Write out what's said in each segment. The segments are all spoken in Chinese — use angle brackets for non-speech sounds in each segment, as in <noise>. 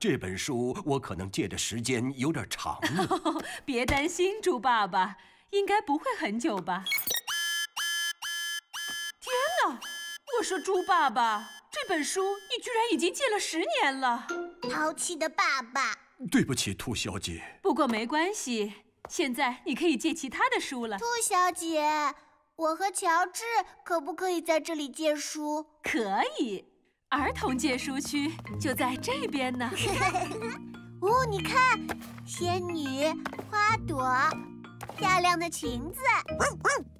这本书我可能借的时间有点长了。<laughs> 别担心，猪爸爸，应该不会很久吧？天哪！我说猪爸爸，这本书你居然已经借了十年了。淘气的爸爸。对不起，兔小姐。不过没关系，现在你可以借其他的书了。兔小姐，我和乔治可不可以在这里借书？可以。儿童借书区就在这边呢。<laughs> 哦，你看，仙女、花朵、漂亮的裙子。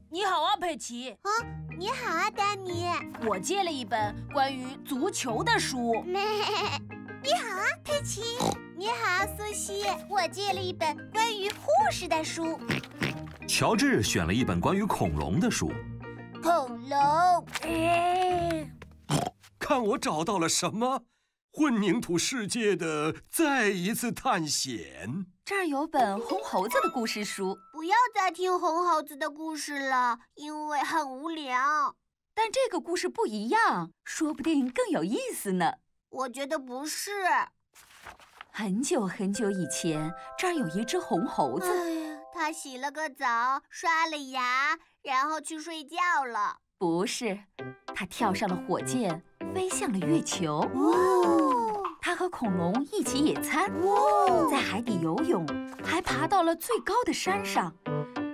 你好啊，佩奇。啊，你好啊，丹尼。我借了一本关于足球的书。<laughs> 你好啊，佩奇。你好，苏西。我借了一本关于护士的书。乔治选了一本关于恐龙的书。恐龙。看我找到了什么？混凝土世界的再一次探险。这儿有本红猴子的故事书。不要再听红猴子的故事了，因为很无聊。但这个故事不一样，说不定更有意思呢。我觉得不是。很久很久以前，这儿有一只红猴子。它洗了个澡，刷了牙，然后去睡觉了。不是，它跳上了火箭。飞向了月球。哦他和恐龙一起野餐，在海底游泳，还爬到了最高的山上。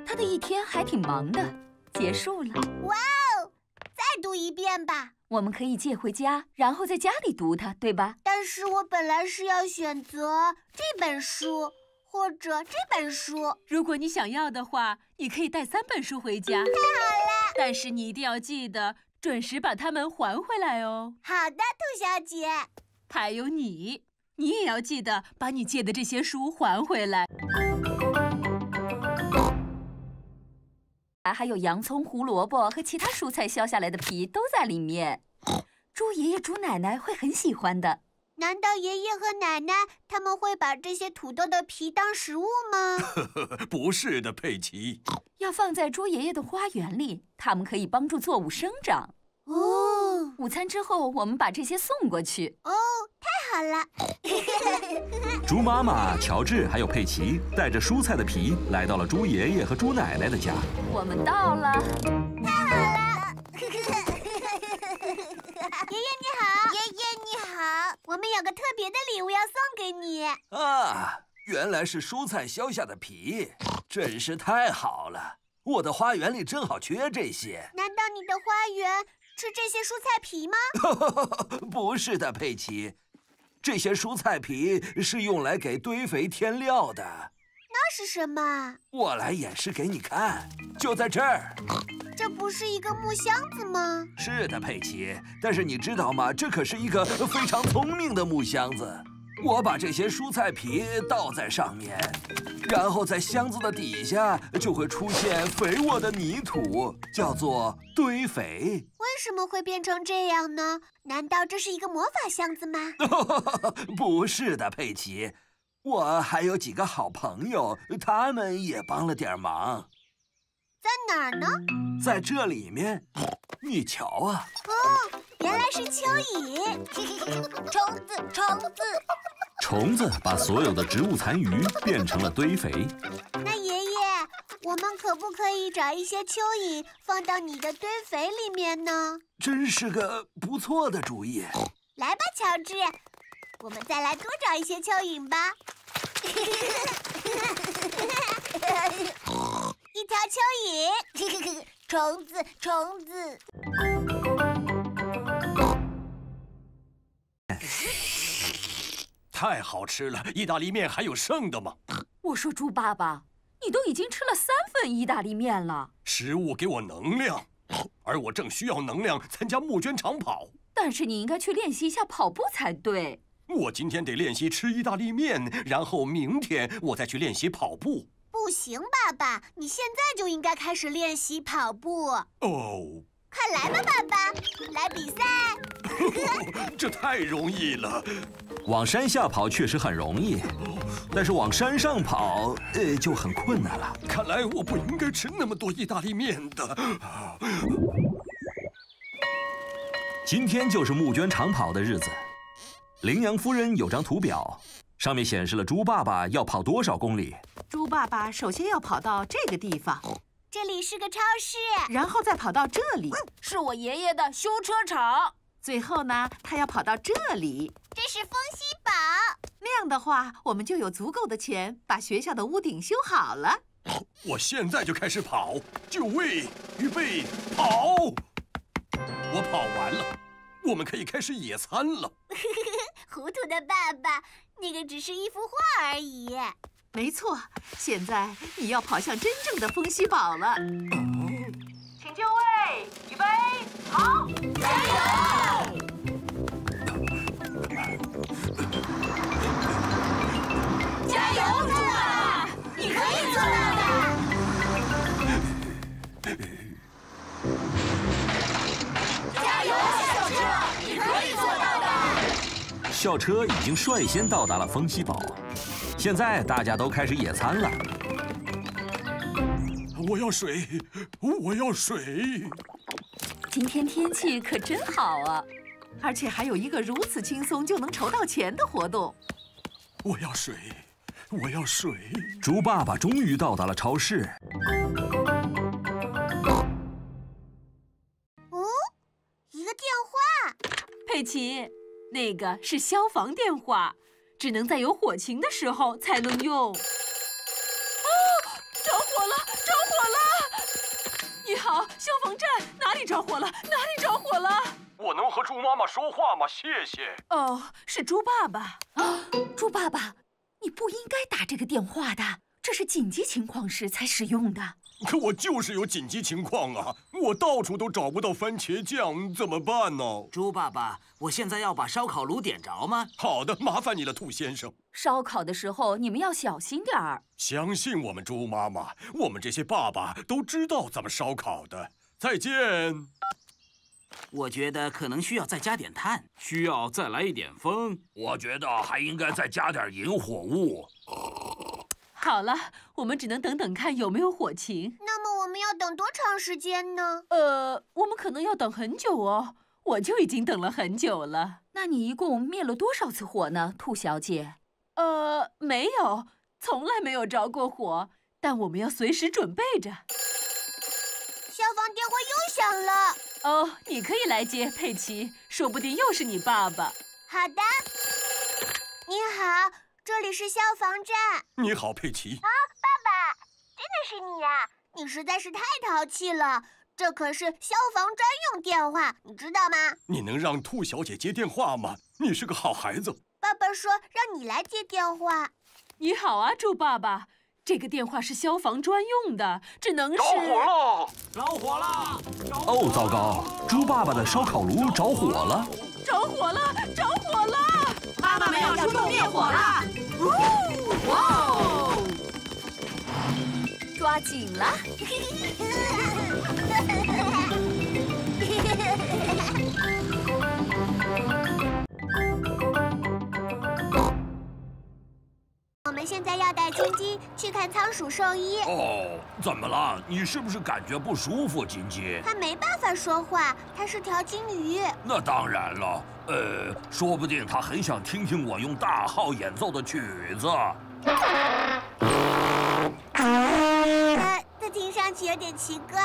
他的一天还挺忙的，结束了。哇哦！再读一遍吧。我们可以借回家，然后在家里读它，对吧？但是我本来是要选择这本书或者这本书。如果你想要的话，你可以带三本书回家。太好了！但是你一定要记得。准时把它们还回来哦。好的，兔小姐。还有你，你也要记得把你借的这些书还回来。还有洋葱、胡萝卜和其他蔬菜削下来的皮都在里面。猪爷爷、猪奶奶会很喜欢的。难道爷爷和奶奶他们会把这些土豆的皮当食物吗？<laughs> 不是的，佩奇。要放在猪爷爷的花园里，它们可以帮助作物生长。哦。午餐之后，我们把这些送过去。哦，太好了。<laughs> 猪妈妈、乔治还有佩奇带着蔬菜的皮来到了猪爷爷和猪奶奶的家。我们到了。太好了。<laughs> 爷爷你好，爷爷你好，我们有个特别的礼物要送给你。啊，原来是蔬菜削下的皮，真是太好了！我的花园里正好缺这些。难道你的花园吃这些蔬菜皮吗？<laughs> 不是的，佩奇，这些蔬菜皮是用来给堆肥添料的。那是什么？我来演示给你看，就在这儿。这不是一个木箱子吗？是的，佩奇。但是你知道吗？这可是一个非常聪明的木箱子。我把这些蔬菜皮倒在上面，然后在箱子的底下就会出现肥沃的泥土，叫做堆肥。为什么会变成这样呢？难道这是一个魔法箱子吗？<laughs> 不是的，佩奇。我还有几个好朋友，他们也帮了点忙。在哪儿呢？在这里面，你瞧啊！哦，原来是蚯蚓。<laughs> 虫子，虫子，虫子把所有的植物残余变成了堆肥。那爷爷，我们可不可以找一些蚯蚓放到你的堆肥里面呢？真是个不错的主意。来吧，乔治。我们再来多找一些蚯蚓吧。<laughs> 一条蚯蚓，<laughs> 虫子，虫子。太好吃了！意大利面还有剩的吗？我说猪爸爸，你都已经吃了三份意大利面了。食物给我能量，<sniffs> 而我正需要能量参加募捐长跑。但是你应该去练习一下跑步才对。我今天得练习吃意大利面，然后明天我再去练习跑步。不行，爸爸，你现在就应该开始练习跑步。哦，快来吧，爸爸，来比赛。<laughs> 这太容易了。往山下跑确实很容易，但是往山上跑，呃，就很困难了。看来我不应该吃那么多意大利面的。今天就是募捐长跑的日子。羚羊夫人有张图表，上面显示了猪爸爸要跑多少公里。猪爸爸首先要跑到这个地方，这里是个超市，然后再跑到这里，是我爷爷的修车厂。最后呢，他要跑到这里，这是风息堡。那样的话，我们就有足够的钱把学校的屋顶修好了。我现在就开始跑，就位，预备，跑！我跑完了，我们可以开始野餐了。<laughs> 糊涂的爸爸，那个只是一幅画而已。没错，现在你要跑向真正的风息堡了。请就位，预备，好！加油！校车已经率先到达了风息堡，现在大家都开始野餐了。我要水，我要水。今天天气可真好啊！而且还有一个如此轻松就能筹到钱的活动。我要水，我要水。猪爸爸终于到达了超市。哦，一个电话。佩奇，那个是消防电话，只能在有火情的时候才能用。哦，着火了，着火了！你好，消防站，哪里着火了？哪里着火了？我能和猪妈妈说话吗？谢谢。哦，是猪爸爸。啊，猪爸爸，你不应该打这个电话的，这是紧急情况时才使用的。可 <laughs> 我就是有紧急情况啊！我到处都找不到番茄酱，怎么办呢？猪爸爸，我现在要把烧烤炉点着吗？好的，麻烦你了，兔先生。烧烤的时候你们要小心点儿。相信我们，猪妈妈，我们这些爸爸都知道怎么烧烤的。再见。我觉得可能需要再加点炭，需要再来一点风。我觉得还应该再加点引火物。好了，我们只能等等看有没有火情。那么我们要等多长时间呢？呃，我们可能要等很久哦。我就已经等了很久了。那你一共灭了多少次火呢，兔小姐？呃，没有，从来没有着过火。但我们要随时准备着。消防电话又响了。哦，你可以来接，佩奇。说不定又是你爸爸。好的。你好，这里是消防站。你好，佩奇。啊，爸爸，真的是你呀！你实在是太淘气了。这可是消防专用电话，你知道吗？你能让兔小姐接电话吗？你是个好孩子。爸爸说让你来接电话。你好啊，猪爸爸。这个电话是消防专用的，只能是……着火了！着火了！哦，糟糕！猪爸爸的烧烤炉着火了！着火了！着火了！妈妈们要出动灭火了！哇哦！抓紧了！们现在要带晶晶去看仓鼠兽医。哦，怎么了？你是不是感觉不舒服，晶晶？它没办法说话，它是条金鱼。那当然了，呃，说不定它很想听听我用大号演奏的曲子。它它听上去有点奇怪。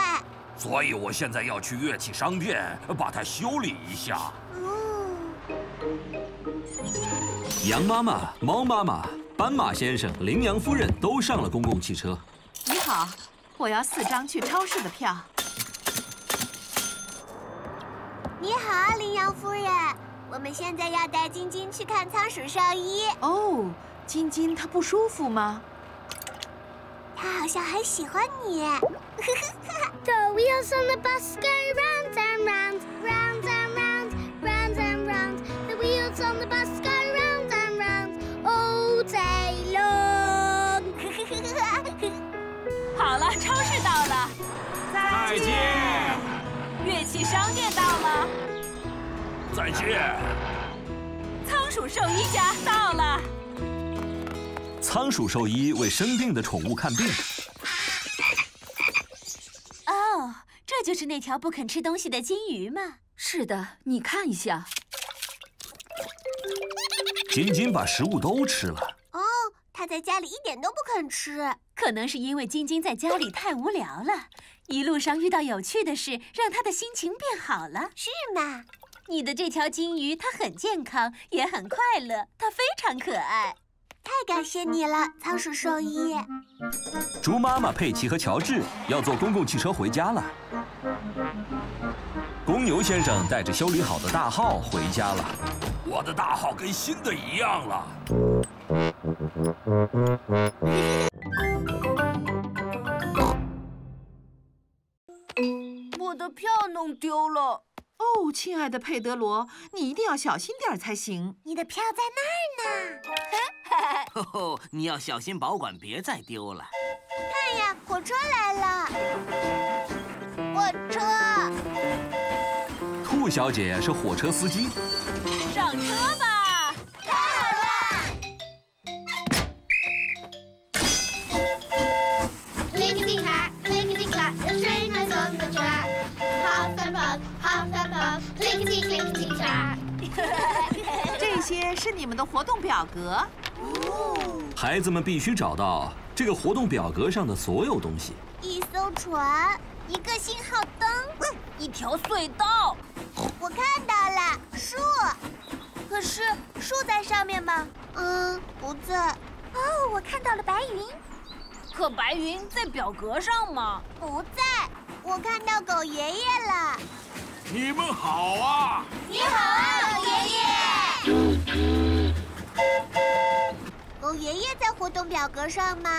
所以我现在要去乐器商店把它修理一下。哦。羊妈妈、猫妈妈。斑马先生、羚羊夫人都上了公共汽车。你好，我要四张去超市的票。你好，羚羊夫人，我们现在要带晶晶去看仓鼠兽医。哦，晶晶她不舒服吗？她好像很喜欢你。<laughs> The wheels on the bus go round and round, round and round, 再见。乐器商店到了，再见。仓鼠兽医家到了，仓鼠兽医为生病的宠物看病。哦，这就是那条不肯吃东西的金鱼吗？是的，你看一下。晶晶把食物都吃了。哦，他在家里一点都不肯吃，可能是因为晶晶在家里太无聊了，一路上遇到有趣的事，让他的心情变好了。是吗？你的这条金鱼，它很健康，也很快乐，它非常可爱。太感谢你了，仓鼠兽医。猪妈妈佩奇和乔治要坐公共汽车回家了。公牛先生带着修理好的大号回家了。我的大号跟新的一样了。我的票弄丢了。哦，亲爱的佩德罗，你一定要小心点才行。你的票在那儿呢。吼 <laughs> 吼，你要小心保管，别再丢了。看呀，火车来了！火车。兔小姐是火车司机。上车吧！<laughs> 这些是你们的活动表格。孩子们必须找到这个活动表格上的所有东西：一艘船，一个信号灯，一条隧道。我看到了树，可是树在上面吗？嗯，不在。哦，我看到了白云，可白云在表格上吗？不在。我看到狗爷爷了。你们好啊！你好啊，狗爷爷。狗爷爷在活动表格上吗？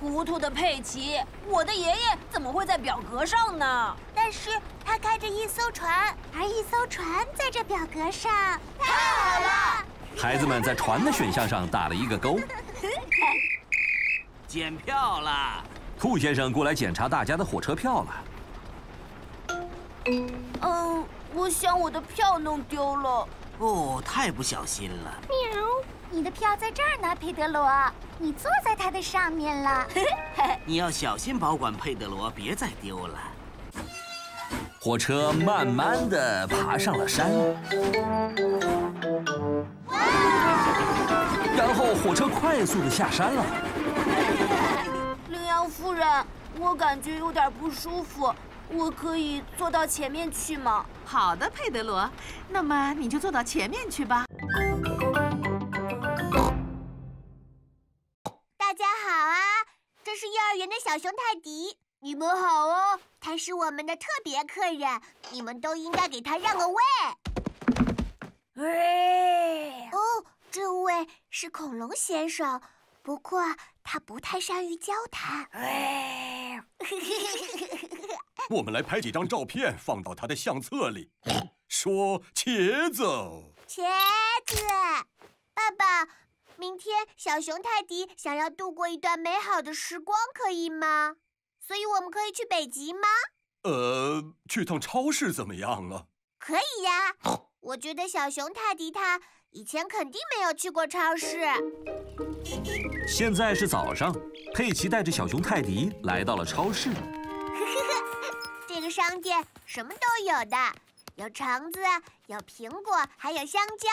糊涂的佩奇，我的爷爷怎么会在表格上呢？但是他开着一艘船，而一艘船在这表格上。太好了！孩子们在船的选项上打了一个勾。<laughs> 检票了。兔先生过来检查大家的火车票了。嗯，我想我的票弄丢了。哦，太不小心了。喵，你的票在这儿呢，佩德罗，你坐在它的上面了。<laughs> <laughs> 你要小心保管，佩德罗，别再丢了。火车慢慢的爬上了山，然后火车快速的下山了。<laughs> 羚羊夫人，我感觉有点不舒服。我可以坐到前面去吗？好的，佩德罗，那么你就坐到前面去吧。大家好啊，这是幼儿园的小熊泰迪。你们好哦，他是我们的特别客人，你们都应该给他让个位。喂！哦，这位是恐龙先生，不过他不太善于交谈。喂！<laughs> 我们来拍几张照片，放到他的相册里。<laughs> 说茄子，茄子，爸爸，明天小熊泰迪想要度过一段美好的时光，可以吗？所以我们可以去北极吗？呃，去趟超市怎么样啊？可以呀，我觉得小熊泰迪他以前肯定没有去过超市。现在是早上，佩奇带着小熊泰迪来到了超市。<laughs> 这个商店什么都有的，有橙子，有苹果，还有香蕉。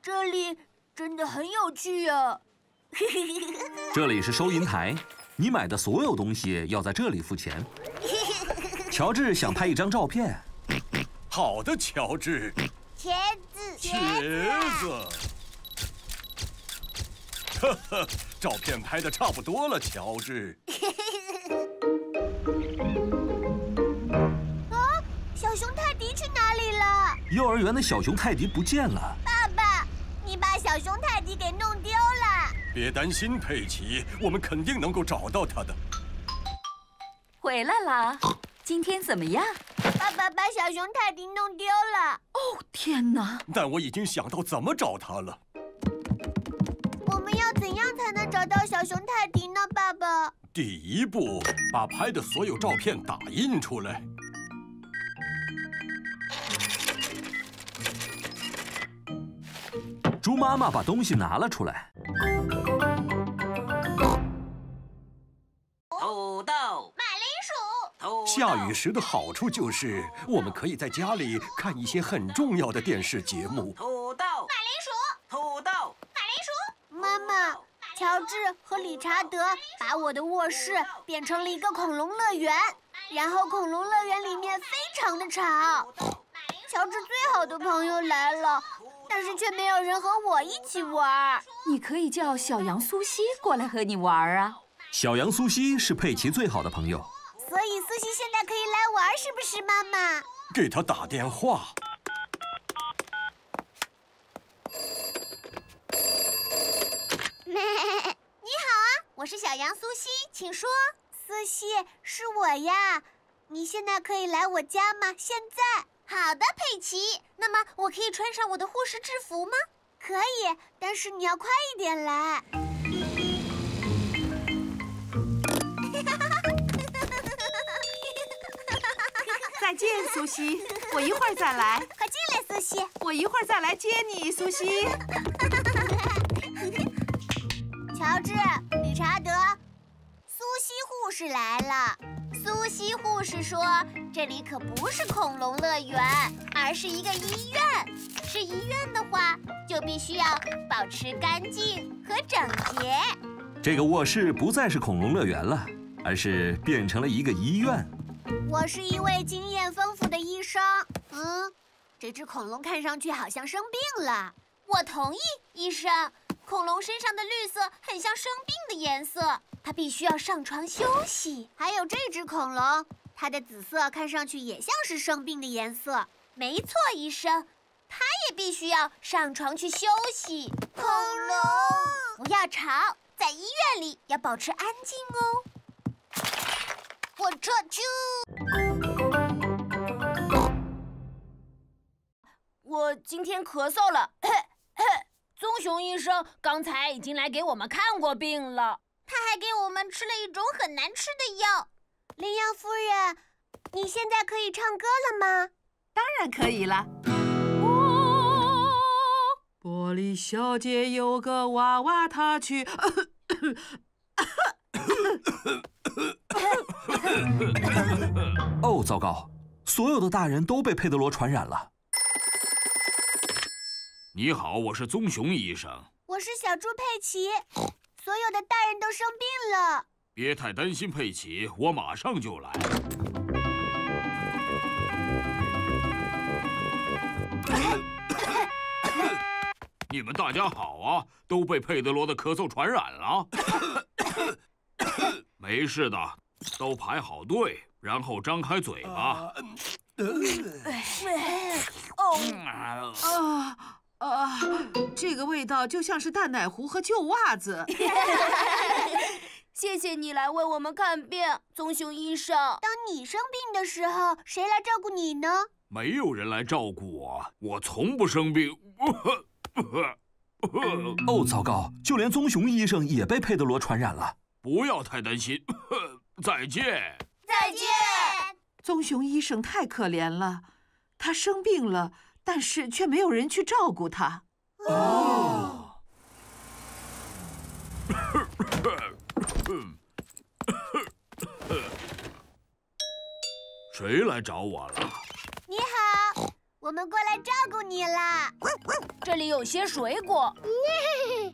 这里真的很有趣呀！<laughs> 这里是收银台，你买的所有东西要在这里付钱。<laughs> 乔治想拍一张照片。好的，乔治。茄子，茄子。<laughs> 呵呵，照片拍的差不多了，乔治。啊，<laughs> 小熊泰迪去哪里了幼儿园的小熊泰迪不见了。爸爸，你把小熊泰迪给弄丢了。别担心，佩奇，我们肯定能够找到他的。回来了，今天怎么样？爸爸把小熊泰迪弄丢了。哦，天哪！但我已经想到怎么找他了。我们要怎样才能找到小熊泰迪呢，爸爸？第一步，把拍的所有照片打印出来。猪妈妈把东西拿了出来。下雨时的好处就是，我们可以在家里看一些很重要的电视节目。土豆、马铃薯。土豆。马铃薯。妈妈乔治和理查德把我的卧室变成了一个恐龙乐园，然后恐龙乐园里面非常的吵。乔治最好的朋友来了，但是却没有人和我一起玩。你可以叫小羊苏西过来和你玩啊。小羊苏西是佩奇最好的朋友，所以苏西现在可以来玩，是不是，妈妈？给他打电话。<laughs> 你好啊，我是小羊苏西，请说。苏西，是我呀。你现在可以来我家吗？现在。好的，佩奇。那么我可以穿上我的护士制服吗？可以，但是你要快一点来。再见，苏西。我一会儿再来。<laughs> 快进来，苏西。我一会儿再来接你，苏西。<laughs> 乔治、理查德，苏西护士来了。苏西护士说：“这里可不是恐龙乐园，而是一个医院。是医院的话，就必须要保持干净和整洁。这个卧室不再是恐龙乐园了，而是变成了一个医院。我是一位经验丰富的医生。嗯，这只恐龙看上去好像生病了。我同意，医生。恐龙身上的绿色很像生病的颜色。”它必须要上床休息。还有这只恐龙，它的紫色看上去也像是生病的颜色。没错，医生，它也必须要上床去休息。恐龙，不要吵，在医院里要保持安静哦。我这就……我今天咳嗽了。<clears throat> 棕熊医生刚才已经来给我们看过病了。他还给我们吃了一种很难吃的药。羚羊夫人，你现在可以唱歌了吗？当然可以了。哦，玻璃小姐有个娃娃，她去。<laughs> 哦，糟糕！所有的大人都被佩德罗传染了。你好，我是棕熊医生。我是小猪佩奇。所有的大人都生病了，别太担心，佩奇，我马上就来。你们大家好啊，都被佩德罗的咳嗽传染了。<laughs> <coughs> 没事的，都排好队，然后张开嘴巴。哦。啊，这个味道就像是淡奶壶和旧袜子。<laughs> 谢谢你来为我们看病，棕熊医生。当你生病的时候，谁来照顾你呢？没有人来照顾我，我从不生病。哦，糟糕！就连棕熊医生也被佩德罗传染了。不要太担心。<coughs> 再见。再见。棕熊医生太可怜了，他生病了。但是却没有人去照顾他。哦。<laughs> 谁来找我了？你好，我们过来照顾你啦。这里有些水果，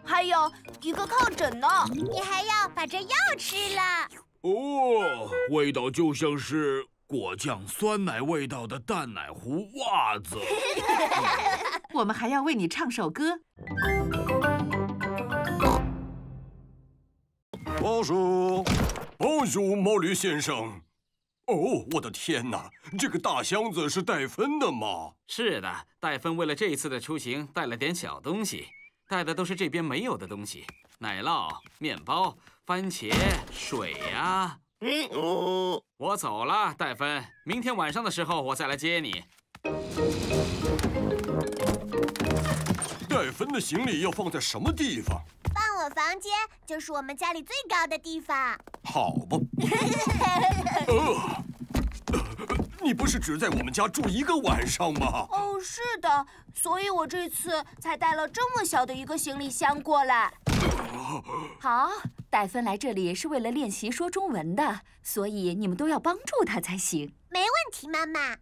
还有一个靠枕呢。你还要把这药吃了。哦，味道就像是……果酱酸奶味道的淡奶糊袜子。<laughs> 我们还要为你唱首歌。报叔，报叔，毛驴先生。哦，我的天哪，这个大箱子是戴芬的吗？是的，戴芬为了这一次的出行带了点小东西，带的都是这边没有的东西：奶酪、面包、番茄、水呀。嗯哦，我走了，戴芬。明天晚上的时候我再来接你。戴芬的行李要放在什么地方？放我房间，就是我们家里最高的地方。好吧。<laughs> 呃，你不是只在我们家住一个晚上吗？哦，是的，所以我这次才带了这么小的一个行李箱过来。好。戴芬来这里是为了练习说中文的，所以你们都要帮助他才行。没问题，妈妈。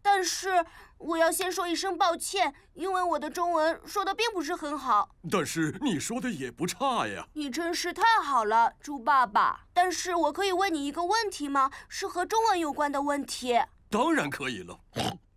但是我要先说一声抱歉，因为我的中文说的并不是很好。但是你说的也不差呀。你真是太好了，猪爸爸。但是我可以问你一个问题吗？是和中文有关的问题。当然可以了，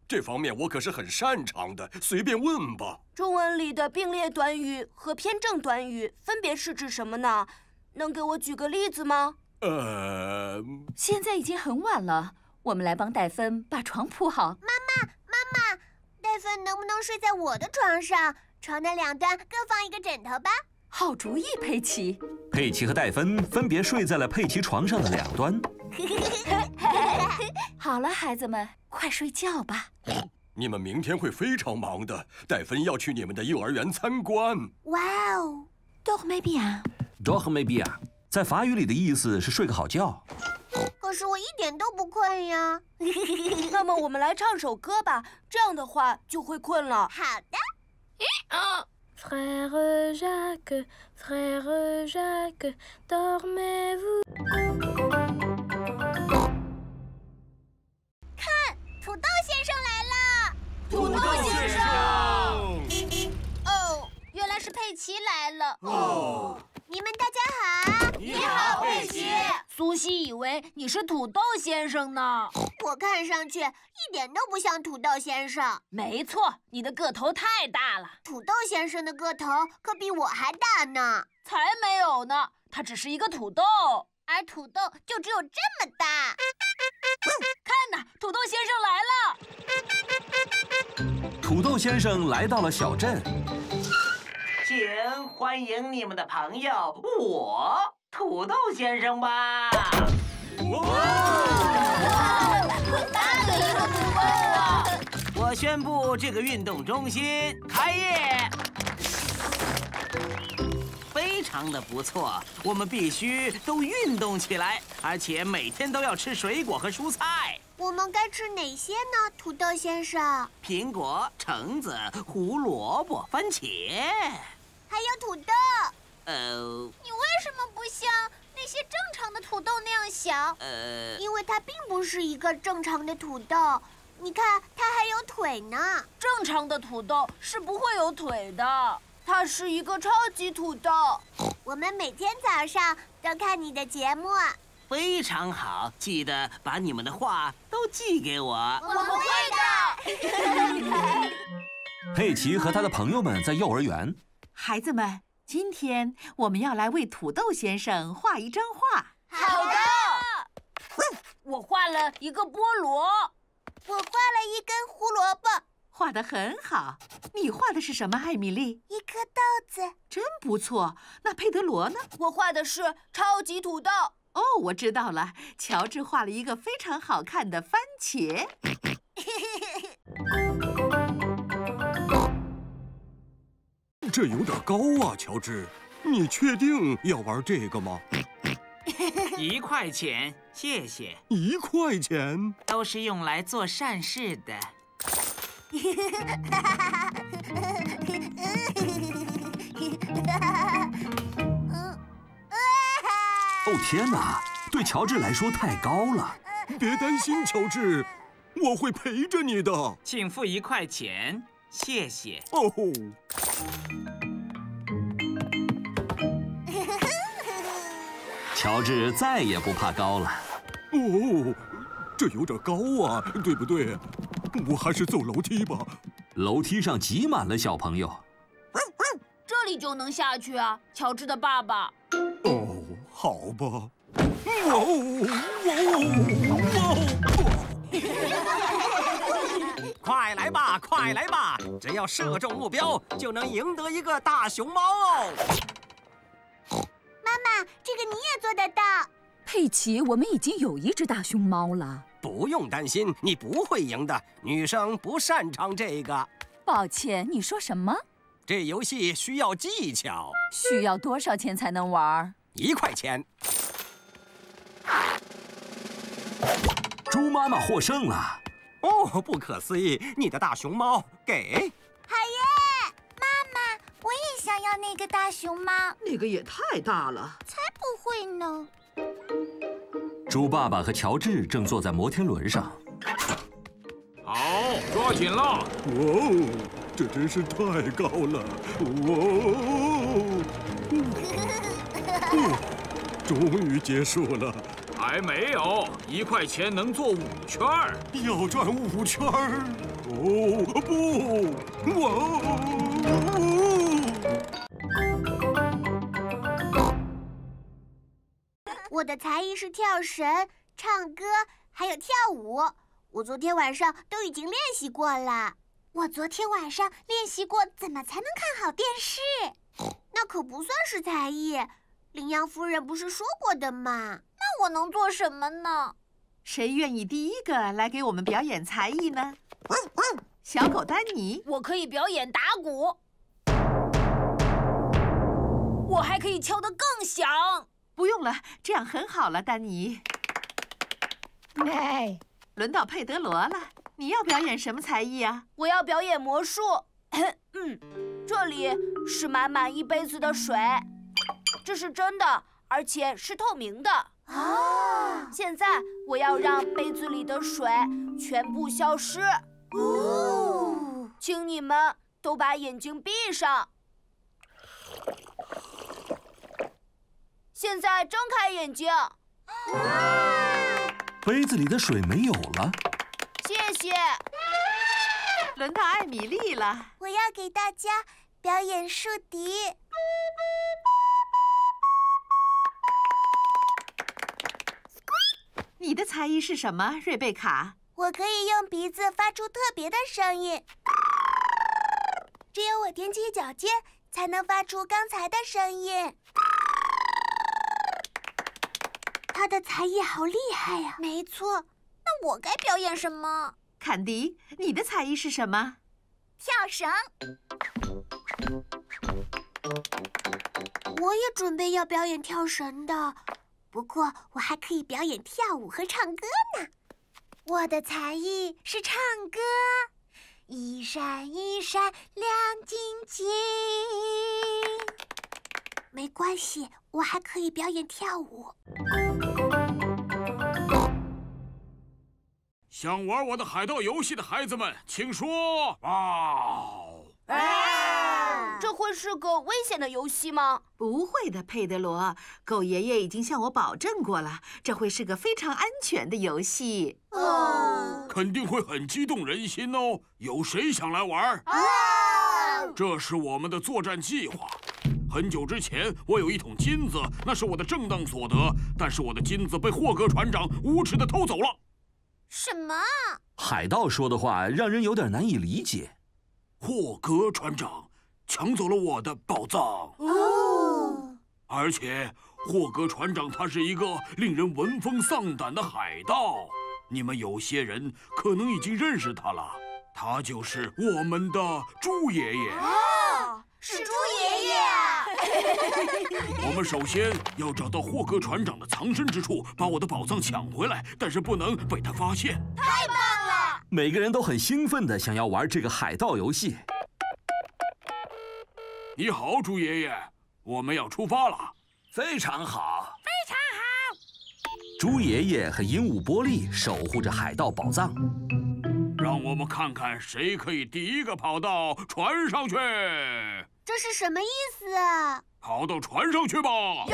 这方面我可是很擅长的，随便问吧。中文里的并列短语和偏正短语分别是指什么呢？能给我举个例子吗？呃，现在已经很晚了，我们来帮戴芬把床铺好。妈妈，妈妈，戴芬能不能睡在我的床上？床的两端各放一个枕头吧。好主意，佩奇。佩奇和戴芬分别睡在了佩奇床上的两端。<laughs> 好了，孩子们，快睡觉吧。<coughs> 你们明天会非常忙的，戴芬要去你们的幼儿园参观。哇哦，dormez bien，dormez bien，在法语里的意思是睡个好觉。可是我一点都不困呀。<laughs> 那么我们来唱首歌吧，这样的话就会困了。好的。啊 Frère Jacques, Frère Jacques, dormez-vous 看，土豆先生来了！土豆先生！哦，原来是佩奇来了。哦，你们大家好。你好，佩奇。苏西以为你是土豆先生呢。我看上去一点都不像土豆先生。没错，你的个头太大了。土豆先生的个头可比我还大呢。才没有呢，他只是一个土豆，而土豆就只有这么大。<laughs> 看呐，土豆先生来了。土豆先生来到了小镇。请欢迎你们的朋友，我土豆先生吧。大的一个土豆啊！我宣布这个运动中心开业，非常的不错。我们必须都运动起来，而且每天都要吃水果和蔬菜。我们该吃哪些呢，土豆先生？苹果、橙子、胡萝卜、番茄，还有土豆。呃，你为什么不像那些正常的土豆那样小？呃，因为它并不是一个正常的土豆。你看，它还有腿呢。正常的土豆是不会有腿的，它是一个超级土豆。我们每天早上都看你的节目。非常好，记得把你们的话都寄给我。我们会的。<laughs> 佩奇和他的朋友们在幼儿园。孩子们。今天我们要来为土豆先生画一张画。好的，我画了一个菠萝，我画了一根胡萝卜，画得很好。你画的是什么，艾米丽？一颗豆子，真不错。那佩德罗呢？我画的是超级土豆。哦，我知道了。乔治画了一个非常好看的番茄。<laughs> 这有点高啊，乔治，你确定要玩这个吗？<laughs> 一块钱，谢谢。一块钱都是用来做善事的。<laughs> 哦天哪，对乔治来说太高了。别担心，乔治，我会陪着你的。请付一块钱。谢谢哦。乔治再也不怕高了。哦，这有点高啊，对不对？我还是走楼梯吧。楼梯上挤满了小朋友。这里就能下去啊，乔治的爸爸。哦，好吧。哇哦哇哦！快来吧，快来吧！只要射中目标，就能赢得一个大熊猫哦。妈妈，这个你也做得到。佩奇，我们已经有一只大熊猫了。不用担心，你不会赢的。女生不擅长这个。抱歉，你说什么？这游戏需要技巧。需要多少钱才能玩？一块钱。猪妈妈获胜了。哦，不可思议！你的大熊猫给我也想要那个大熊猫。那个也太大了。才不会呢。猪爸爸和乔治正坐在摩天轮上。好，抓紧了！哇，这真是太高了！哇，终于结束了。还没有，一块钱能坐五圈儿，要转五圈儿。哦不，哇哦！我的才艺是跳绳、唱歌，还有跳舞。我昨天晚上都已经练习过了。我昨天晚上练习过怎么才能看好电视。那可不算是才艺。羚羊夫人不是说过的吗？那我能做什么呢？谁愿意第一个来给我们表演才艺呢？小狗丹尼，我可以表演打鼓，我还可以敲得更响。不用了，这样很好了，丹尼。哎，轮到佩德罗了，你要表演什么才艺啊？我要表演魔术。<clears throat> 嗯，这里是满满一杯子的水，这是真的，而且是透明的。啊！现在我要让杯子里的水全部消失。哦，请你们都把眼睛闭上。现在睁开眼睛。杯子里的水没有了。谢谢。轮到艾米丽了，我要给大家表演竖笛。你的才艺是什么，瑞贝卡？我可以用鼻子发出特别的声音，只有我踮起脚尖才能发出刚才的声音。他的才艺好厉害呀！没错，那我该表演什么？坎迪，你的才艺是什么？跳绳。我也准备要表演跳绳的，不过我还可以表演跳舞和唱歌呢。我的才艺是唱歌，一闪一闪亮晶晶。没关系，我还可以表演跳舞。想玩我的海盗游戏的孩子们，请说。哇！这会是个危险的游戏吗？不会的，佩德罗。狗爷爷已经向我保证过了，这会是个非常安全的游戏。哦，肯定会很激动人心哦。有谁想来玩？啊！这是我们的作战计划。很久之前，我有一桶金子，那是我的正当所得。但是我的金子被霍格船长无耻的偷走了。什么？海盗说的话让人有点难以理解。霍格船长。抢走了我的宝藏哦！而且霍格船长他是一个令人闻风丧胆的海盗，你们有些人可能已经认识他了，他就是我们的猪爷爷。哦，是猪爷爷！<laughs> 我们首先要找到霍格船长的藏身之处，把我的宝藏抢回来，但是不能被他发现。太棒了！每个人都很兴奋的想要玩这个海盗游戏。你好，猪爷爷，我们要出发了。非常好，非常好。猪爷爷和鹦鹉波利守护着海盗宝藏。让我们看看谁可以第一个跑到船上去。这是什么意思啊？跑到船上去吧！<laughs>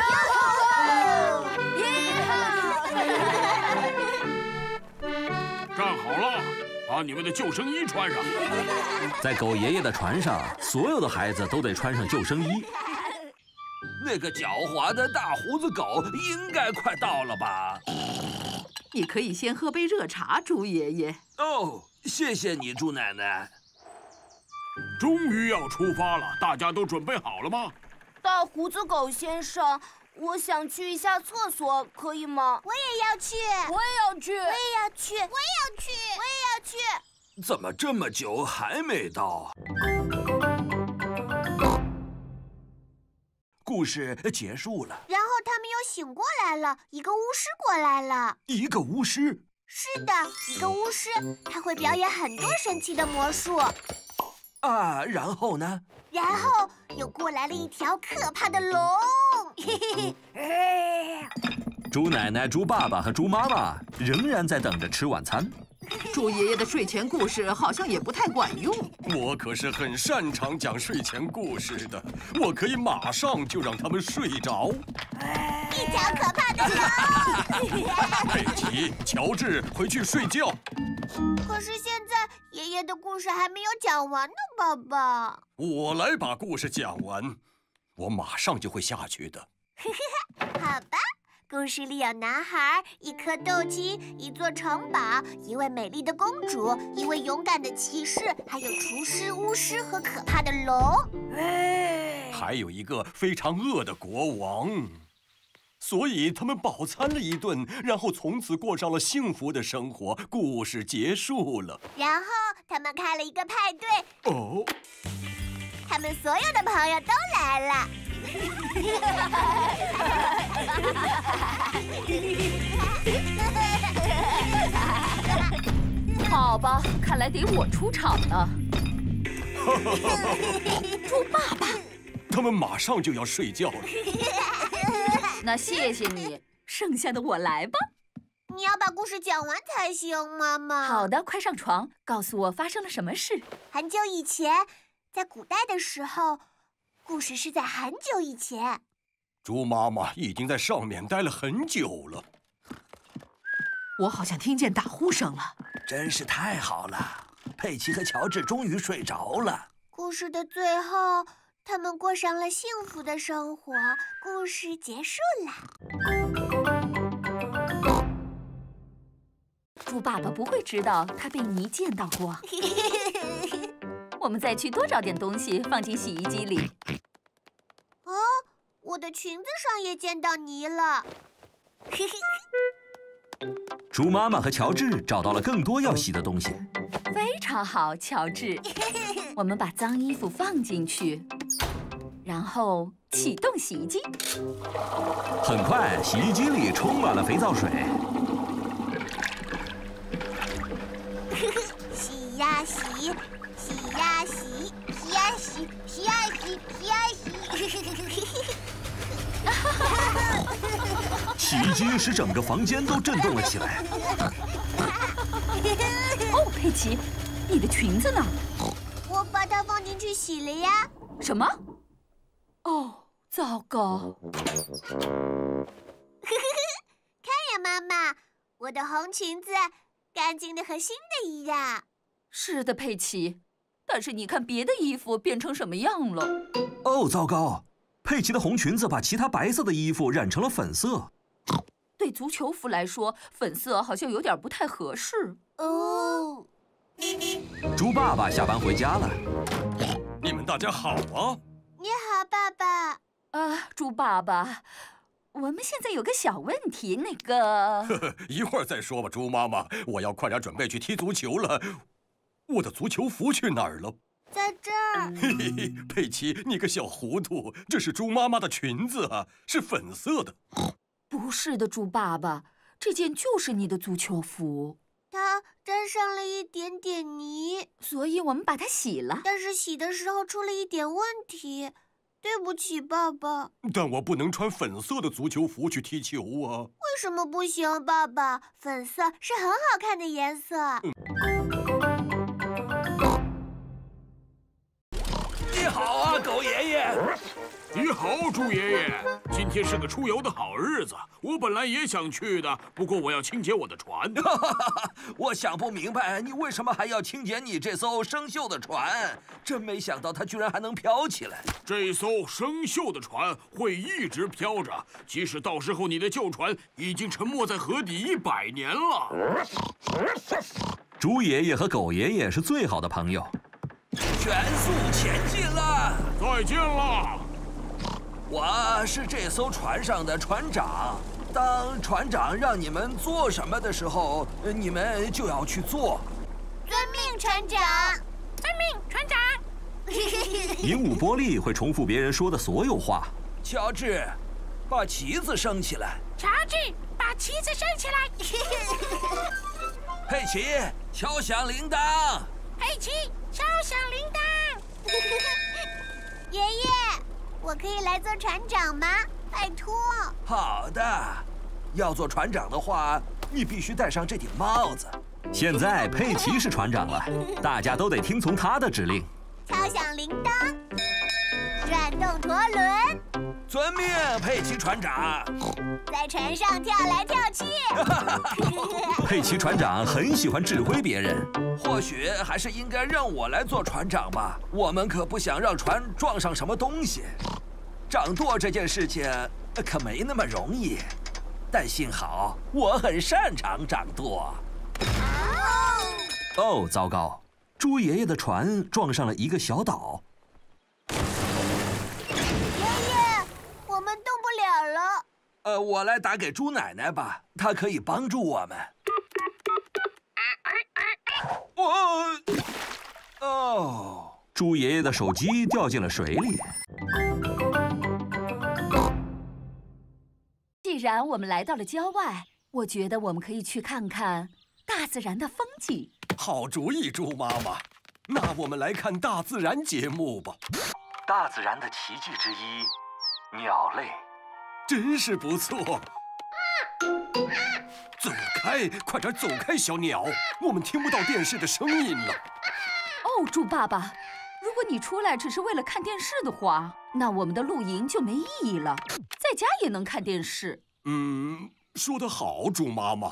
站好了。把你们的救生衣穿上。<laughs> 在狗爷爷的船上，所有的孩子都得穿上救生衣。那个狡猾的大胡子狗应该快到了吧？你可以先喝杯热茶，猪爷爷。哦，谢谢你，猪奶奶。终于要出发了，大家都准备好了吗？大胡子狗先生，我想去一下厕所，可以吗？我也要去，我也要去，我也要去，我也要去，我也要去。怎么这么久还没到？故事结束了。然后他们又醒过来了，一个巫师过来了。一个巫师？是的，一个巫师，他会表演很多神奇的魔术。啊，然后呢？然后又过来了一条可怕的龙。<laughs> 嘿嘿猪奶奶、猪爸爸和猪妈妈仍然在等着吃晚餐。<laughs> 猪爷爷的睡前故事好像也不太管用。我可是很擅长讲睡前故事的，我可以马上就让他们睡着。一条可怕的龙！<laughs> 佩奇、乔治，回去睡觉。可是现在爷爷的故事还没有讲完呢，爸爸。我来把故事讲完，我马上就会下去的。<laughs> 好吧。故事里有男孩、一颗豆鸡、一座城堡、一位美丽的公主、一位勇敢的骑士，还有厨师、巫师和可怕的龙，还有一个非常饿的国王。所以他们饱餐了一顿，然后从此过上了幸福的生活。故事结束了。然后他们开了一个派对。哦，他们所有的朋友都来了。好吧，看来得我出场了。<laughs> 猪爸爸，他们马上就要睡觉了。<laughs> 那谢谢你，剩下的我来吧。你要把故事讲完才行，妈妈。好的，快上床，告诉我发生了什么事。很久以前，在古代的时候。故事是在很久以前，猪妈妈已经在上面待了很久了。我好像听见打呼声了，真是太好了！佩奇和乔治终于睡着了。故事的最后，他们过上了幸福的生活。故事结束了。猪爸爸不会知道他被泥溅到过。<laughs> 我们再去多找点东西放进洗衣机里。哦，我的裙子上也溅到泥了。嘿嘿。猪妈妈和乔治找到了更多要洗的东西。非常好，乔治。<laughs> 我们把脏衣服放进去，然后启动洗衣机。很快，洗衣机里充满了肥皂水。<laughs> 洗呀洗。洗呀洗，洗呀洗，洗呀洗，洗呀洗。洗衣机使整个房间都震动了起来。哦，佩奇，你的裙子呢？我把它放进去洗了呀。什么？哦，糟糕！<laughs> 看呀，妈妈，我的红裙子干净的和新的一样。是的，佩奇。但是你看，别的衣服变成什么样了？哦，糟糕！佩奇的红裙子把其他白色的衣服染成了粉色。对足球服来说，粉色好像有点不太合适。哦。猪爸爸下班回家了。你们大家好啊！你好，爸爸。啊，猪爸爸，我们现在有个小问题，那个……呵呵，一会儿再说吧，猪妈妈。我要快点准备去踢足球了。我的足球服去哪儿了？在这儿。嘿嘿嘿，佩奇，你个小糊涂，这是猪妈妈的裙子啊，是粉色的。不是的，猪爸爸，这件就是你的足球服。它沾上了一点点泥，所以我们把它洗了。但是洗的时候出了一点问题，对不起，爸爸。但我不能穿粉色的足球服去踢球啊。为什么不行，爸爸？粉色是很好看的颜色。你你好，猪爷爷！今天是个出游的好日子，我本来也想去的，不过我要清洁我的船。<laughs> 我想不明白，你为什么还要清洁你这艘生锈的船？真没想到它居然还能飘起来。这艘生锈的船会一直飘着，即使到时候你的旧船已经沉没在河底一百年了。<laughs> 猪爷爷和狗爷爷是最好的朋友。全速前进了！再见了！我是这艘船上的船长。当船长让你们做什么的时候，你们就要去做。遵命，船长。遵命，船长。鹦鹉波利会重复别人说的所有话。乔治，把旗子升起来。乔治，把旗子升起来。佩奇，敲响铃铛。佩奇。敲响铃铛，<laughs> 爷爷，我可以来做船长吗？拜托。好的，要做船长的话，你必须戴上这顶帽子。现在佩奇是船长了，<laughs> 大家都得听从他的指令。敲响铃铛，转动陀轮，遵命，佩奇船长。在船上跳来跳去。<laughs> 佩奇船长很喜欢指挥别人，或许还是应该让我来做船长吧。我们可不想让船撞上什么东西。掌舵这件事情可没那么容易，但幸好我很擅长掌舵。哦，糟糕！猪爷爷的船撞上了一个小岛。爷爷，我们了了。呃，我来打给猪奶奶吧，她可以帮助我们。我，哦，猪爷爷的手机掉进了水里。既然我们来到了郊外，我觉得我们可以去看看大自然的风景。好主意，猪妈妈。那我们来看大自然节目吧。大自然的奇迹之一，鸟类，真是不错。走开，快点走开，小鸟，我们听不到电视的声音了。哦，猪爸爸，如果你出来只是为了看电视的话，那我们的露营就没意义了。在家也能看电视。嗯，说得好，猪妈妈。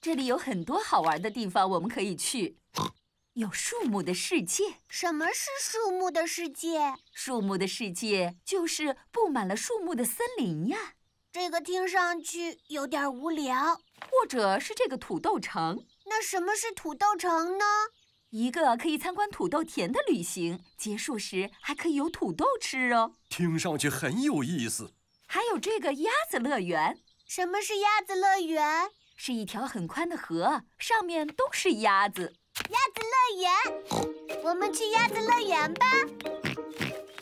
这里有很多好玩的地方，我们可以去。有树木的世界。什么是树木的世界？树木的世界就是布满了树木的森林呀。这个听上去有点无聊。或者是这个土豆城。那什么是土豆城呢？一个可以参观土豆田的旅行，结束时还可以有土豆吃哦。听上去很有意思。还有这个鸭子乐园。什么是鸭子乐园？是一条很宽的河，上面都是鸭子。鸭子乐园，我们去鸭子乐园吧。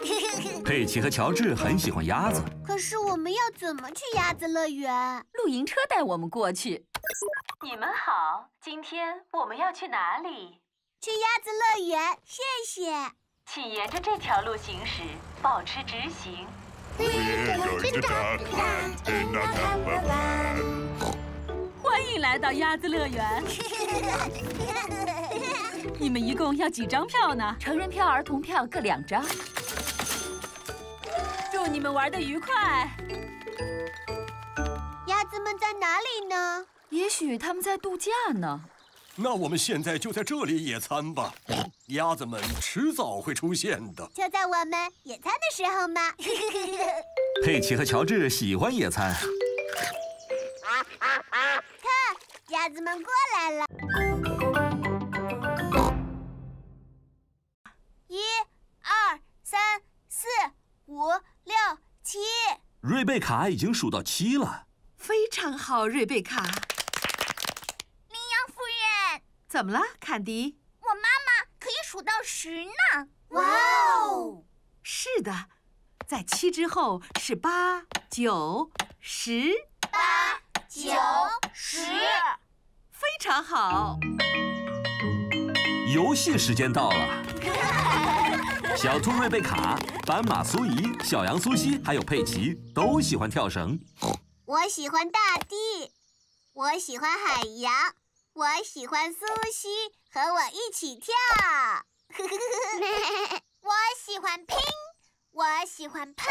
<laughs> 佩奇和乔治很喜欢鸭子。可是我们要怎么去鸭子乐园？露营车带我们过去。你们好，今天我们要去哪里？去鸭子乐园，谢谢。请沿着这条路行驶，保持直行。<laughs> 欢迎来到鸭子乐园。<laughs> 你们一共要几张票呢？成人票、儿童票各两张。祝你们玩的愉快。鸭子们在哪里呢？也许他们在度假呢。那我们现在就在这里野餐吧。鸭子们迟早会出现的。就在我们野餐的时候吗？<laughs> 佩奇和乔治喜欢野餐。<laughs> 看，鸭子们过来了。五、六、七。瑞贝卡已经数到七了。非常好，瑞贝卡。羚羊夫人，怎么了，坎迪？我妈妈可以数到十呢。哇哦！是的，在七之后是八、九、十。八、九、十，非常好。游戏时间到了。小兔瑞贝卡、斑马苏怡、小羊苏西还有佩奇都喜欢跳绳。我喜欢大地，我喜欢海洋，我喜欢苏西，和我一起跳。我喜欢拼，我喜欢胖，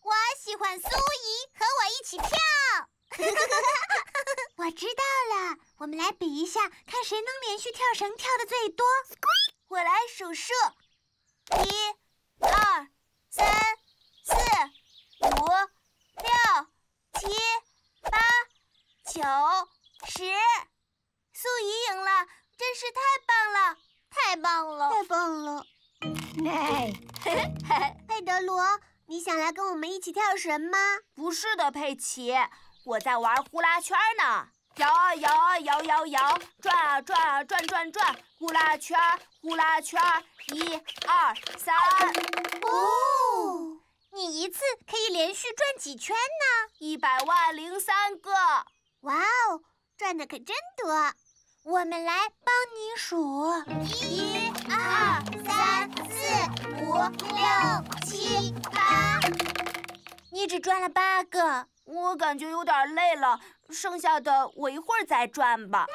我喜欢苏怡，和我一起跳。我知道了，我们来比一下，看谁能连续跳绳跳的最多。我来数数：一、二、三、四、五、六。七、八、九、十，素怡赢了，真是太棒了，太棒了，太棒了！哎，<laughs> 佩德罗，你想来跟我们一起跳绳吗？不是的，佩奇，我在玩呼啦圈呢，摇啊摇啊摇摇摇，转啊转啊转转转，呼啦圈，呼啦圈，一、二、三，哦。你一次可以连续转几圈呢？一百万零三个！哇哦，转的可真多！我们来帮你数：一、二、三、四、五、六、七、八。你只转了八个，我感觉有点累了，剩下的我一会儿再转吧。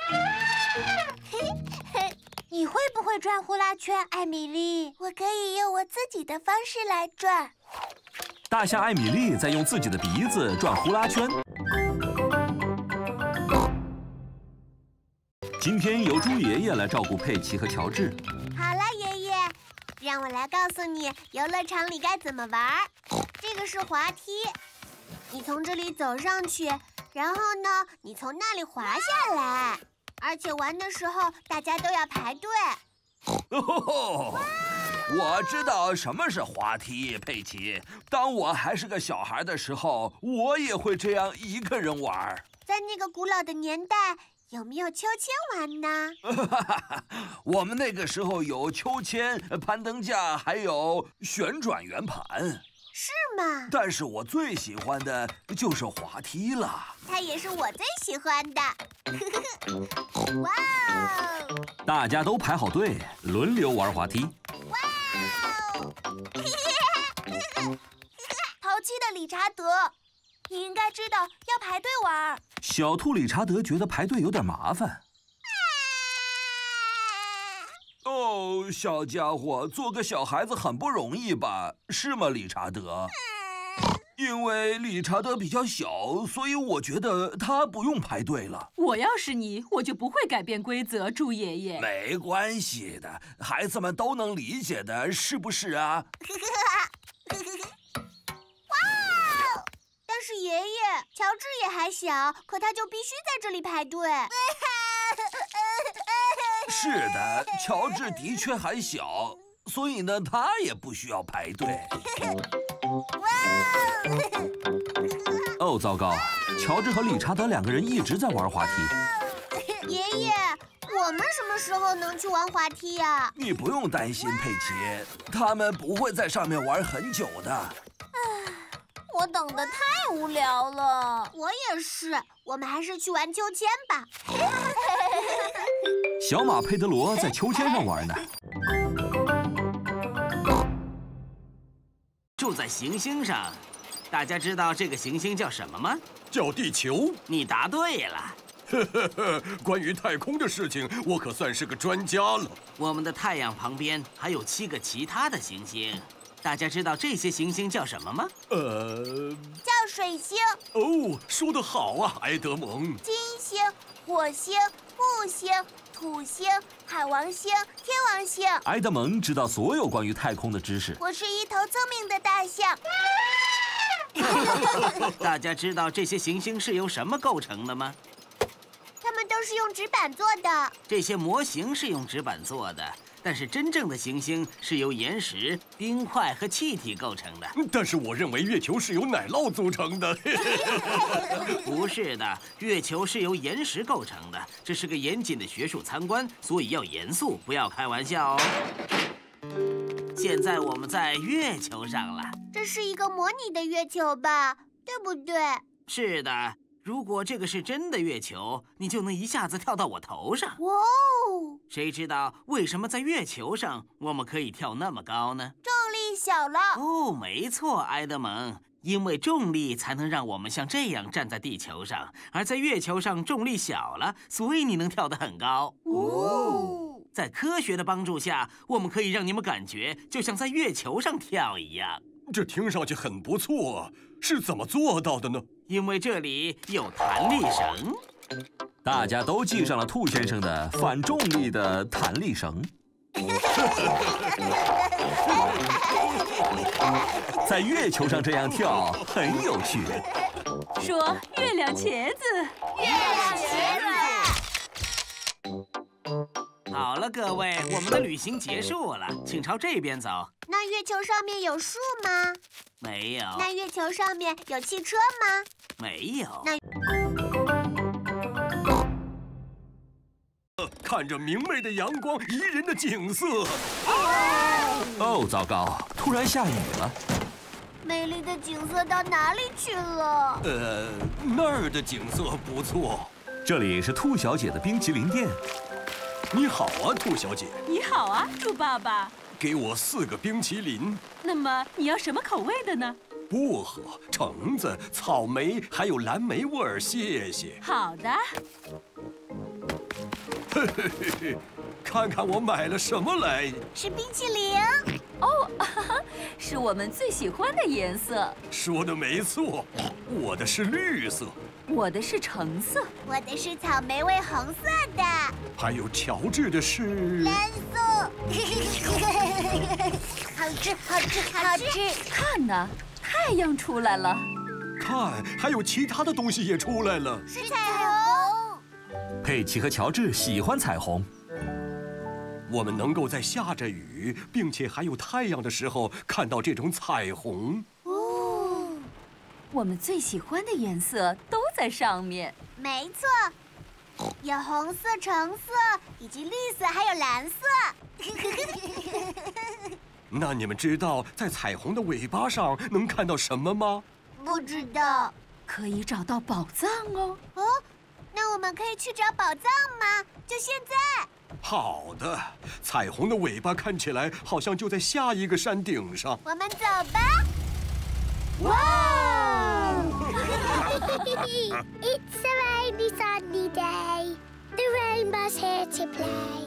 你会不会转呼啦圈，艾米丽？我可以用我自己的方式来转。大象艾米丽在用自己的鼻子转呼啦圈。今天由猪爷爷来照顾佩奇和乔治。好了，爷爷，让我来告诉你游乐场里该怎么玩。这个是滑梯，你从这里走上去，然后呢，你从那里滑下来。而且玩的时候大家都要排队。哦，<laughs> 我知道什么是滑梯，佩奇。当我还是个小孩的时候，我也会这样一个人玩。在那个古老的年代，有没有秋千玩呢？<laughs> 我们那个时候有秋千、攀登架，还有旋转圆盘。是吗？但是我最喜欢的就是滑梯了。它也是我最喜欢的。<laughs> 哇哦！大家都排好队，轮流玩滑梯。哇哦！<laughs> 淘气的理查德，你应该知道要排队玩。小兔理查德觉得排队有点麻烦。哦，小家伙，做个小孩子很不容易吧？是吗，理查德？因为理查德比较小，所以我觉得他不用排队了。我要是你，我就不会改变规则，猪爷爷。没关系的，孩子们都能理解的，是不是啊？<laughs> 哇！但是爷爷，乔治也还小，可他就必须在这里排队。<laughs> 是的，乔治的确还小，所以呢，他也不需要排队。哦，糟糕！乔治和理查德两个人一直在玩滑梯。爷爷，我们什么时候能去玩滑梯呀？你不用担心，佩奇，他们不会在上面玩很久的。唉，我等的太无聊了。我也是，我们还是去玩秋千吧。<laughs> 小马佩德罗在秋千上玩呢。住在行星上，大家知道这个行星叫什么吗？叫地球。你答对了。呵呵呵，关于太空的事情，我可算是个专家了。我们的太阳旁边还有七个其他的行星，大家知道这些行星叫什么吗？呃，叫水星。哦，说得好啊，埃德蒙。金星、火星、木星。土星、海王星、天王星。埃德蒙知道所有关于太空的知识。我是一头聪明的大象。<laughs> 大家知道这些行星是由什么构成的吗？它们都是用纸板做的。这些模型是用纸板做的。但是真正的行星是由岩石、冰块和气体构成的。但是我认为月球是由奶酪组成的。<laughs> <laughs> 不是的，月球是由岩石构成的。这是个严谨的学术参观，所以要严肃，不要开玩笑哦。现在我们在月球上了。这是一个模拟的月球吧？对不对？是的。如果这个是真的月球，你就能一下子跳到我头上。哇哦！谁知道为什么在月球上我们可以跳那么高呢？重力小了。哦，没错，埃德蒙，因为重力才能让我们像这样站在地球上，而在月球上重力小了，所以你能跳得很高。哦，在科学的帮助下，我们可以让你们感觉就像在月球上跳一样。这听上去很不错，是怎么做到的呢？因为这里有弹力绳，大家都系上了兔先生的反重力的弹力绳。<laughs> 在月球上这样跳很有趣。说月亮茄子，月亮茄子。好了，各位，我们的旅行结束了，请朝这边走。那月球上面有树吗？没有。那月球上面有汽车吗？没有。那看着明媚的阳光，宜人的景色。哦，糟糕！突然下雨了。美丽的景色到哪里去了？呃，那儿的景色不错。这里是兔小姐的冰淇淋店。你好啊，兔小姐。你好啊，猪爸爸。给我四个冰淇淋。那么你要什么口味的呢？薄荷、橙子、草莓，还有蓝莓味儿，谢谢。好的。嘿嘿嘿嘿，看看我买了什么来！是冰淇淋。哦，<laughs> 是我们最喜欢的颜色。说的没错，我的是绿色，我的是橙色，我的是草莓味红色的，还有乔治的是蓝色。<laughs> 好吃，好吃，好吃！看呐，太阳出来了。看，还有其他的东西也出来了。是彩虹。佩奇和乔治喜欢彩虹。我们能够在下着雨，并且还有太阳的时候看到这种彩虹。哦，我们最喜欢的颜色都在上面。没错，有红色、橙色，以及绿色，还有蓝色。<laughs> 那你们知道在彩虹的尾巴上能看到什么吗？不知道。可以找到宝藏哦。哦，那我们可以去找宝藏吗？就现在。好的，彩虹的尾巴看起来好像就在下一个山顶上。我们走吧。哇！<laughs> It's a rainy sunny day. The rainbow's here to play.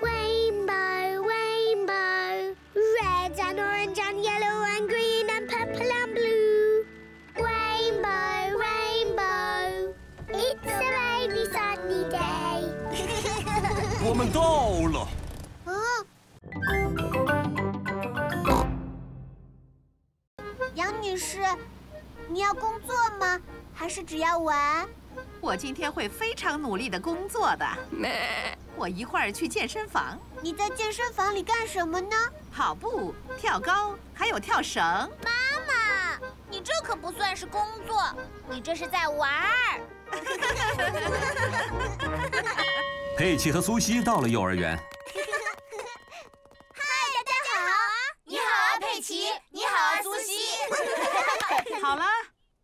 Rainbow, rainbow, red and orange and yellow and green and purple and blue. Rainbow, rainbow. It's a rainy sunny day. 我们到了。 只要玩？我今天会非常努力的工作的。<laughs> 我一会儿去健身房。你在健身房里干什么呢？跑步、跳高，还有跳绳。妈妈，你这可不算是工作，你这是在玩儿。<laughs> 佩奇和苏西到了幼儿园。<laughs> 嗨，大家好啊！你好啊，佩奇！你好啊，苏西！好了，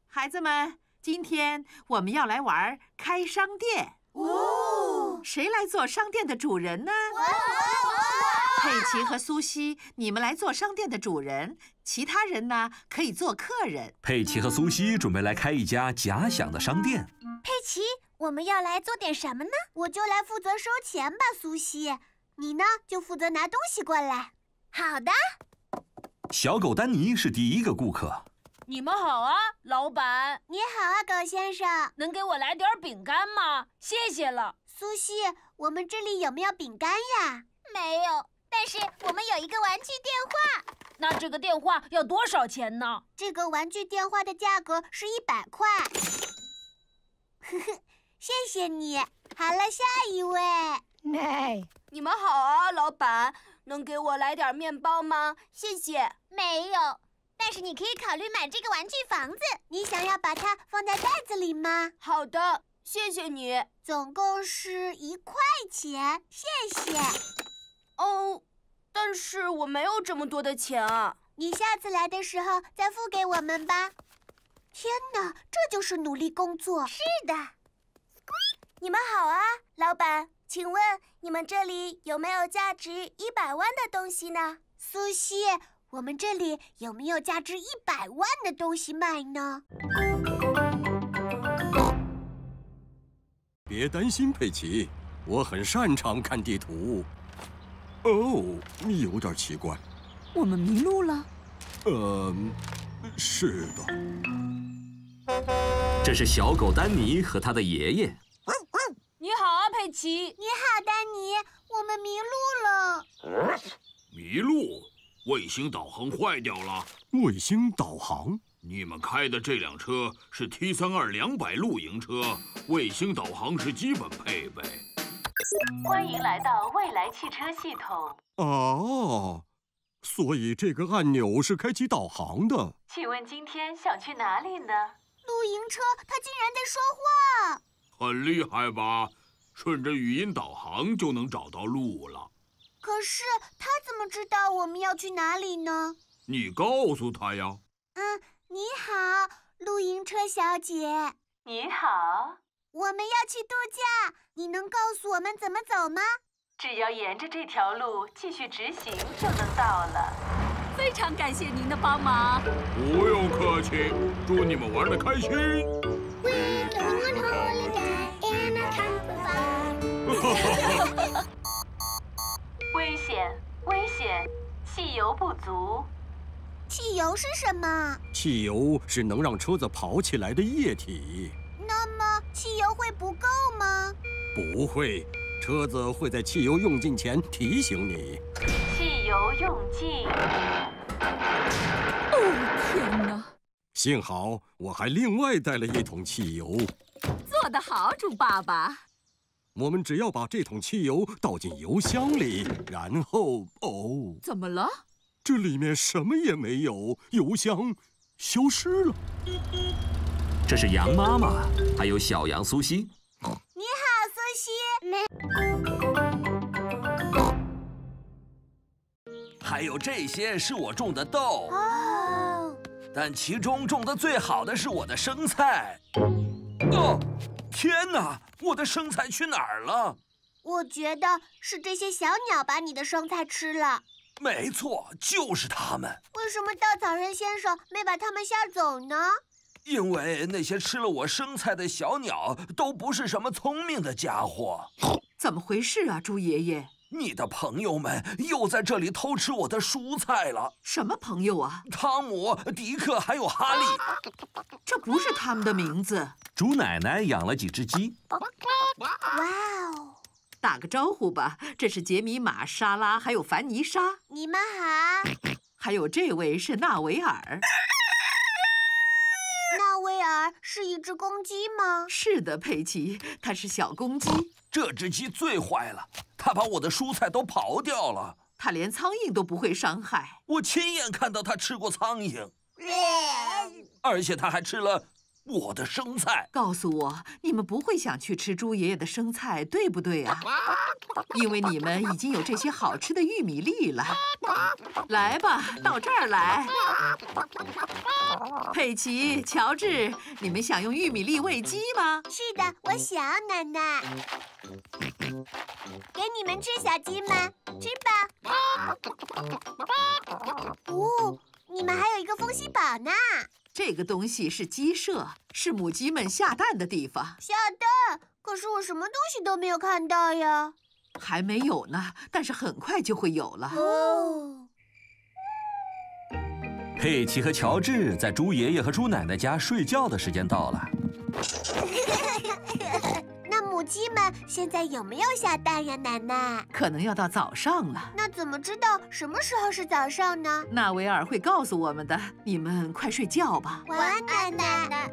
孩子们，今天我们要来玩开商店。哦，谁来做商店的主人呢？佩奇和苏西，你们来做商店的主人，其他人呢可以做客人。佩奇和苏西准备来开一家假想的商店。佩奇，我们要来做点什么呢？我就来负责收钱吧，苏西。你呢，就负责拿东西过来。好的。小狗丹尼是第一个顾客。你们好啊，老板。你好啊，狗先生。能给我来点饼干吗？谢谢了。苏西，我们这里有没有饼干呀？没有，但是我们有一个玩具电话。那这个电话要多少钱呢？这个玩具电话的价格是一百块。呵呵，谢谢你。好了，下一位。哎，你们好啊，老板。能给我来点面包吗？谢谢。没有，但是你可以考虑买这个玩具房子。你想要把它放在袋子里吗？好的，谢谢你。总共是一块钱，谢谢。哦，但是我没有这么多的钱啊。你下次来的时候再付给我们吧。天哪，这就是努力工作。是的。你们好啊，老板。请问你们这里有没有价值一百万的东西呢？苏西，我们这里有没有价值一百万的东西卖呢？别担心，佩奇，我很擅长看地图。哦，有点奇怪，我们迷路了。呃，是的。这是小狗丹尼和他的爷爷。你好啊，佩奇。你好，丹尼。我们迷路了。迷路？卫星导航坏掉了。卫星导航？你们开的这辆车是 T 三二两百露营车，卫星导航是基本配备。欢迎来到未来汽车系统。哦，所以这个按钮是开启导航的。请问今天想去哪里呢？露营车，它竟然在说话。很厉害吧？顺着语音导航就能找到路了。可是他怎么知道我们要去哪里呢？你告诉他呀。嗯，你好，露营车小姐。你好。我们要去度假，你能告诉我们怎么走吗？只要沿着这条路继续直行就能到了。非常感谢您的帮忙。不用客气，祝你们玩的开心。危险！汽油不足。汽油是什么？汽油是能让车子跑起来的液体。那么汽油会不够吗？不会，车子会在汽油用尽前提醒你。汽油用尽。哦天哪！幸好我还另外带了一桶汽油。做得好，猪爸爸。我们只要把这桶汽油倒进油箱里，然后哦，怎么了？这里面什么也没有，油箱消失了。这是羊妈妈，还有小羊苏西。你好，苏西。还有这些是我种的豆。哦。但其中种的最好的是我的生菜。哦，天哪！我的生菜去哪儿了？我觉得是这些小鸟把你的生菜吃了。没错，就是他们。为什么稻草人先生没把他们吓走呢？因为那些吃了我生菜的小鸟都不是什么聪明的家伙。怎么回事啊，猪爷爷？你的朋友们又在这里偷吃我的蔬菜了。什么朋友啊？汤姆、迪克还有哈利。这不是他们的名字。猪奶奶养了几只鸡。哇哦！打个招呼吧，这是杰米玛、莎拉还有凡妮莎。你们好。还有这位是纳维尔。纳维尔是一只公鸡吗？是的，佩奇，它是小公鸡。这只鸡最坏了，它把我的蔬菜都刨掉了。它连苍蝇都不会伤害。我亲眼看到它吃过苍蝇，而且它还吃了。我的生菜，告诉我，你们不会想去吃猪爷爷的生菜，对不对啊？因为你们已经有这些好吃的玉米粒了。来吧，到这儿来。佩奇、乔治，你们想用玉米粒喂鸡吗？是的，我想，奶奶。给你们吃，小鸡们，吃吧。哦，你们还有一个风息堡呢。这个东西是鸡舍，是母鸡们下蛋的地方。下蛋？可是我什么东西都没有看到呀。还没有呢，但是很快就会有了。哦。佩奇和乔治在猪爷爷和猪奶奶家睡觉的时间到了。<laughs> 母鸡们现在有没有下蛋呀，奶奶？可能要到早上了。那怎么知道什么时候是早上呢？纳维尔会告诉我们的。你们快睡觉吧。晚安，奶奶。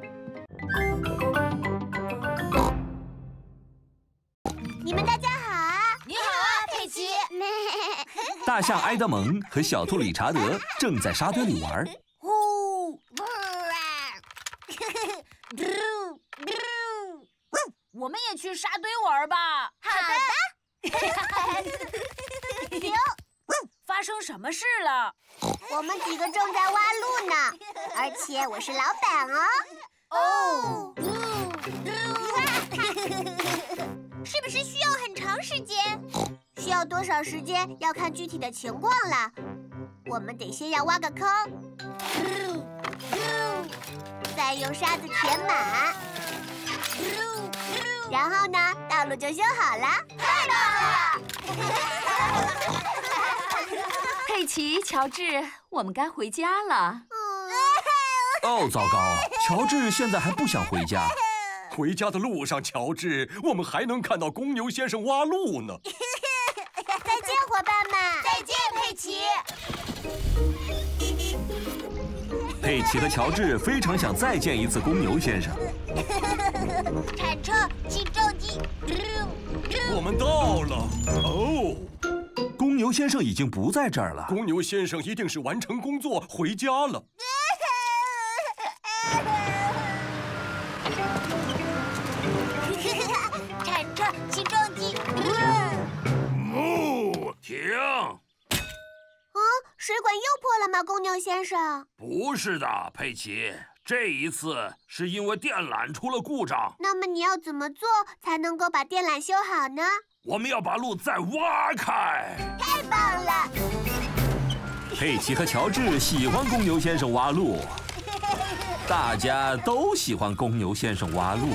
你们大家好啊！你好啊，佩奇。<laughs> 大象埃德蒙和小兔理查德正在沙堆里玩。<laughs> <laughs> 我们也去沙堆玩吧。好的。<laughs> <laughs> 停，发生什么事了？我们几个正在挖路呢，而且我是老板哦。哦。<laughs> 是不是需要很长时间？需要多少时间要看具体的情况了。我们得先要挖个坑，再用沙子填满。然后呢，道路就修好了，太棒了！佩奇、乔治，我们该回家了。<laughs> 哦，糟糕！乔治现在还不想回家。回家的路上，乔治，我们还能看到公牛先生挖路呢。<laughs> 再见，伙伴们！再见，佩奇。佩奇和乔治非常想再见一次公牛先生。<laughs> 铲车，起重机。我们到了。哦，公牛先生已经不在这儿了。公牛先生一定是完成工作回家了。<laughs> 铲车，起重机。哦，停。水管又破了吗，公牛先生？不是的，佩奇，这一次是因为电缆出了故障。那么你要怎么做才能够把电缆修好呢？我们要把路再挖开。太棒了！佩奇和乔治喜欢公牛先生挖路，大家都喜欢公牛先生挖路。